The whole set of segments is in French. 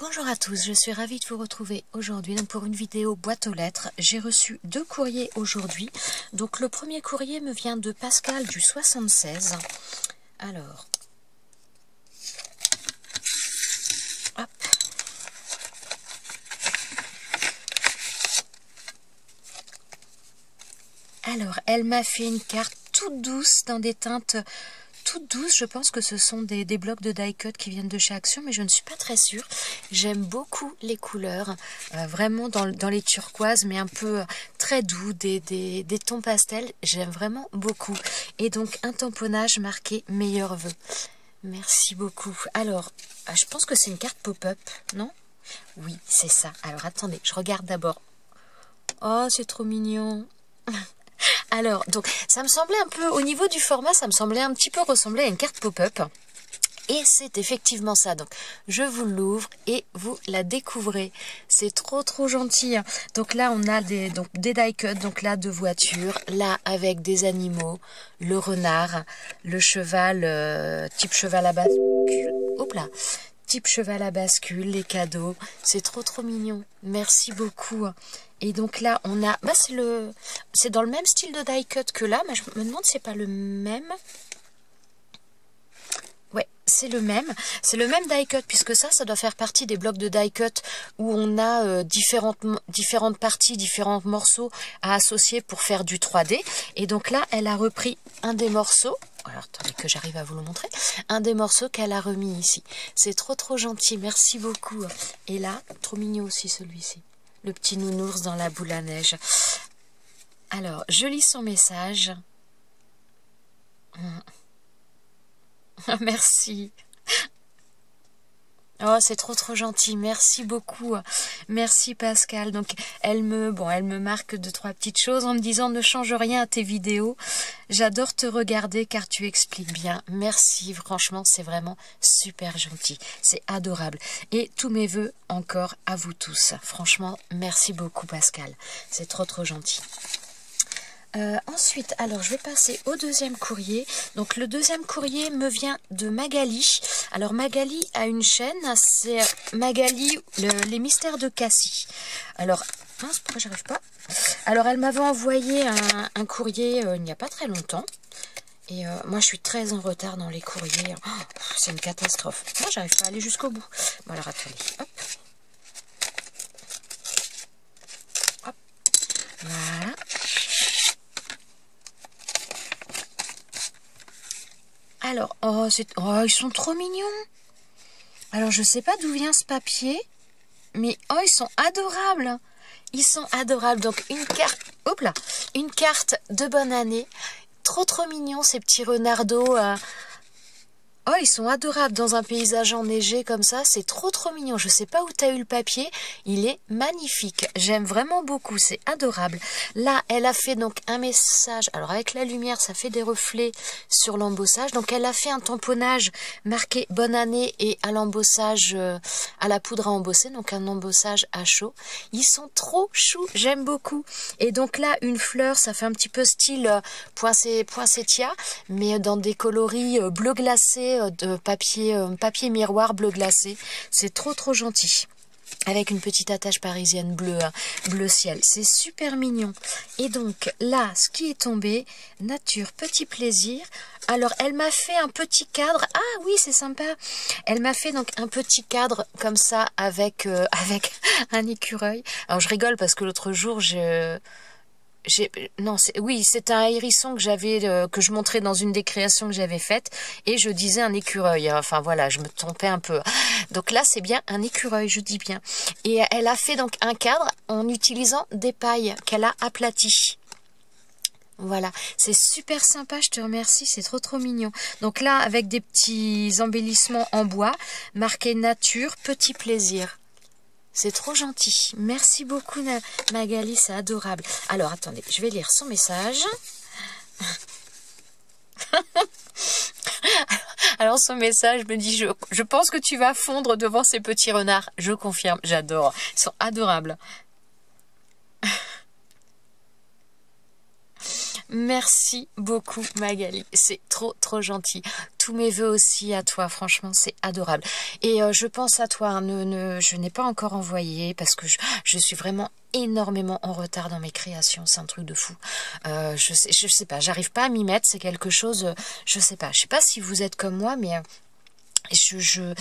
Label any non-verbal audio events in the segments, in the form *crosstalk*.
Bonjour à tous, je suis ravie de vous retrouver aujourd'hui pour une vidéo boîte aux lettres. J'ai reçu deux courriers aujourd'hui. Donc le premier courrier me vient de Pascal du 76. Alors. Alors, elle m'a fait une carte toute douce dans des teintes toutes douces. Je pense que ce sont des, blocs de die cut qui viennent de chez Action, mais je ne suis pas très sûre. J'aime beaucoup les couleurs, euh, vraiment dans, les turquoises, mais un peu euh, très doux, des, des tons pastels. J'aime vraiment beaucoup. Et donc, un tamponnage marqué meilleur vœu. Merci beaucoup. Alors, euh, je pense que c'est une carte pop-up, non? Oui, c'est ça. Alors, attendez, je regarde d'abord. Oh, c'est trop mignon. *laughs* Alors, donc, ça me semblait un peu, au niveau du format, ça me semblait un petit peu ressembler à une carte pop-up. Et c'est effectivement ça. Donc, je vous l'ouvre et vous la découvrez. C'est trop, trop gentil. Donc là, on a des, donc, die cuts. Donc là, de voitures. Là, avec des animaux. Le renard. Le cheval, euh, type cheval à bascule. Hop là type cheval à bascule, les cadeaux. C'est trop trop mignon. Merci beaucoup. Et donc là, on a... Bah, c'est le... C'est dans le même style de die cut que là, mais je me demande si c'est pas le même. Ouais, c'est le même. C'est le même die cut, puisque ça, ça doit faire partie des blocs de die cut où on a euh, différentes, différentes parties, différents morceaux à associer pour faire du 3D. Et donc là, elle a repris un des morceaux alors attendez que j'arrive à vous le montrer, un des morceaux qu'elle a remis ici. C'est trop trop gentil, merci beaucoup. Et là, trop mignon aussi celui-ci. Le petit nounours dans la boule à neige. Alors, je lis son message. *laughs* Merci. Oh, c'est trop trop gentil. Merci beaucoup. Merci Pascal. Donc elle me bon, elle me marque deux trois petites choses en me disant ne change rien à tes vidéos. J'adore te regarder car tu expliques bien. Merci, franchement, c'est vraiment super gentil. C'est adorable. Et tous mes voeux encore à vous tous. Franchement, merci beaucoup Pascal. C'est trop trop gentil. Euh, ensuite, alors je vais passer au deuxième courrier. Donc le deuxième courrier me vient de Magali. Alors Magali a une chaîne, c'est Magali, les mystères de Cassie. Alors, mince, pourquoi j'arrive pas? Alors elle m'avait envoyé un, courrier euh, il n'y a pas très longtemps. Et euh, moi je suis très en retard dans les courriers. Oh, c'est une catastrophe. Moi j'arrive pas à aller jusqu'au bout. Bon alors attendez, hop. Hop. Voilà. Alors, oh, oh, ils sont trop mignons. Alors, je sais pas d'où vient ce papier, mais oh, ils sont adorables. Ils sont adorables. Donc, une carte, hop là, une carte de bonne année. Trop, trop mignons, ces petits renardos. Euh, Oh, ils sont adorables dans un paysage enneigé comme ça. C'est trop trop mignon. Je sais pas où tu as eu le papier. Il est magnifique. J'aime vraiment beaucoup. C'est adorable. Là, elle a fait donc un message. Alors avec la lumière, ça fait des reflets sur l'embossage. Donc elle a fait un tamponnage marqué bonne année et à l'embossage, euh, à la poudre à embosser. Donc un embossage à chaud. Ils sont trop choux. J'aime beaucoup. Et donc là, une fleur, ça fait un petit peu style euh, poinsettia, mais dans des coloris euh, bleu glacé euh, de papier, euh, papier miroir bleu glacé. C'est trop trop gentil avec une petite attache parisienne bleue, hein, bleu ciel. C'est super mignon. Et donc là, ce qui est tombé, nature, petit plaisir. Alors, elle m'a fait un petit cadre. Ah oui, c'est sympa. Elle m'a fait donc un petit cadre comme ça avec, euh, *laughs* avec un écureuil. Alors, je rigole parce que l'autre jour, je non, oui, c'est un hérisson que j'avais, euh, que je montrais dans une des créations que j'avais faites, et je disais un écureuil. Hein. Enfin voilà, je me trompais un peu. Donc là, c'est bien un écureuil, je dis bien. Et elle a fait donc un cadre en utilisant des pailles qu'elle a aplaties. Voilà, c'est super sympa, je te remercie, c'est trop trop mignon. Donc là, avec des petits embellissements en bois, marqué nature, petit plaisir. C'est trop gentil. Merci beaucoup, Magali, c'est adorable. Alors, attendez, je vais lire son message. *laughs* Alors, son message me dit, je, je pense que tu vas fondre devant ces petits renards. Je confirme, j'adore. Ils sont adorables. *laughs* Merci beaucoup Magali, c'est trop trop gentil tous mes voeux aussi à toi. Franchement, c'est adorable. Et euh, je pense à toi. Hein, ne, je n'ai pas encore envoyé parce que je, suis vraiment énormément en retard dans mes créations. C'est un truc de fou. Euh, je sais, je sais pas. J'arrive pas à m'y mettre. C'est quelque chose. Je sais pas. Je sais pas si vous êtes comme moi, mais je, je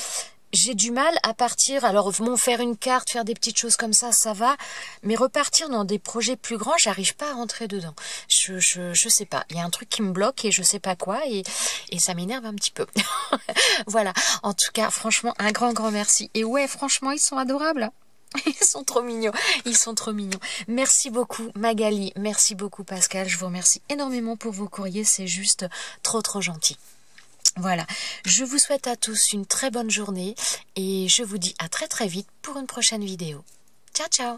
j'ai du mal à partir. Alors, bon, faire une carte, faire des petites choses comme ça, ça va. Mais repartir dans des projets plus grands, j'arrive pas à rentrer dedans. Je, je, je sais pas. Il y a un truc qui me bloque et je sais pas quoi et, et ça m'énerve un petit peu. *laughs* voilà. En tout cas, franchement, un grand, grand merci. Et ouais, franchement, ils sont adorables. *laughs* Ils sont trop mignons, ils sont trop mignons. Merci beaucoup Magali, merci beaucoup Pascal, je vous remercie énormément pour vos courriers, c'est juste trop trop gentil. Voilà, je vous souhaite à tous une très bonne journée et je vous dis à très très vite pour une prochaine vidéo. Ciao ciao